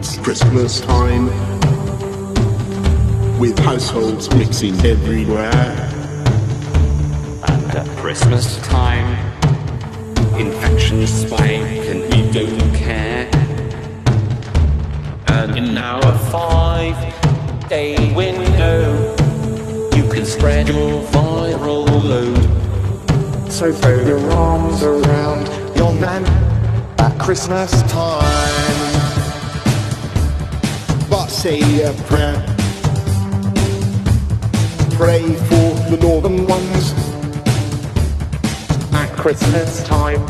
Christmas time. With households mixing everywhere. And at Christmas time, infections spike and we don't care. And in our five day window, you can spread your viral load. So throw your arms around your man at Christmas time. Say a prayer. Pray for the northern ones. At Christmas time,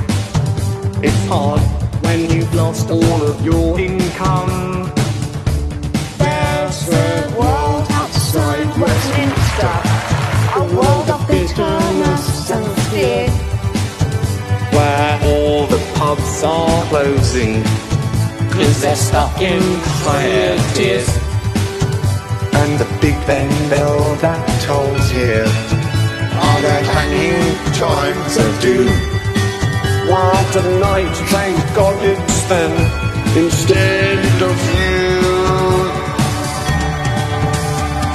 it's hard when you've lost all of your income. There's a world outside Westminster, a world of bitterness and fear. Where all the pubs are closing, they're stuck in fire tears. And the Big Ben bell that tolls here are the hanging chimes of doom. While tonight, thank God it's them instead of you.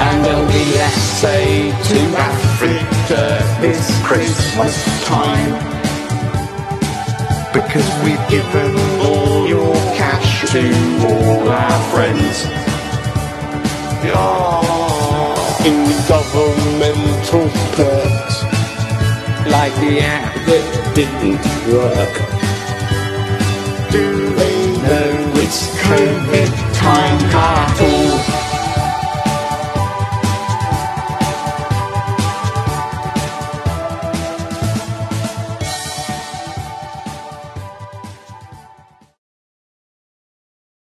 And there'll be less say to Africa this Christmas time. Because we've given All your cash to all our friends. Yeah. In governmental perks. Like the app that didn't work. Do